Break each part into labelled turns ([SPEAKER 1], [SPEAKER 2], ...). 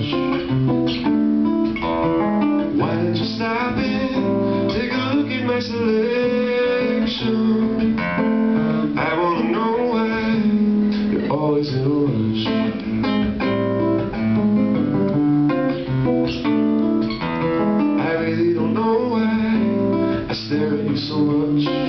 [SPEAKER 1] Why you stop it? Take a look at my selection. I wanna know why you're always in a rush. I really don't know why I stare at you so much.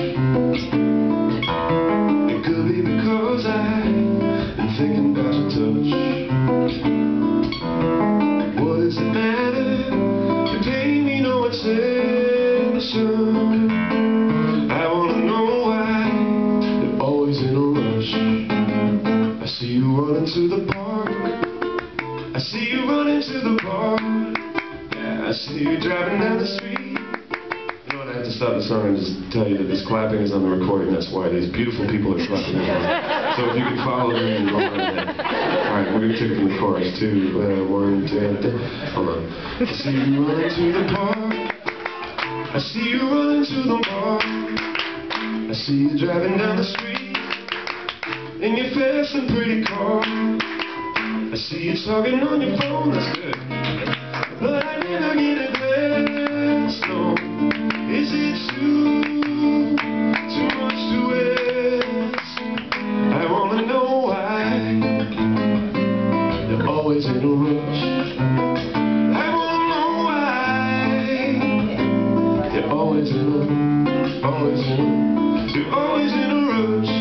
[SPEAKER 1] I wanna know why you're always in a rush. I see you running to the park. I see you running to the bar. Yeah, I see you driving down the street. You know what? I have to stop the song and just tell you that this clapping is on the recording. That's why these beautiful people are clapping. so if you can follow me and go on that. All right, we're gonna take from the chorus too. Uh, one, two, three. Hold on. I see you running to the park. I see you running to the bar. I see you driving down the street in your fast and pretty car. I see you talking on your phone. That's good. But I never get a glance, no. Is it too, too much to ask? I wanna know why you're always in a rush. Always in a, always in a, you're always in a rush.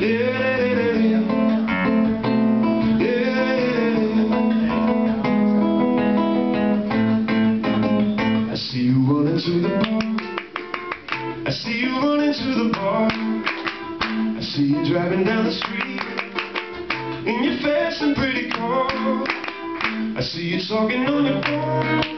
[SPEAKER 1] Yeah, yeah. I see you running to the bar. I see you running to the bar. I see you driving down the street in your fast and pretty car. I see you talking on your phone,